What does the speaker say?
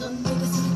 No, no,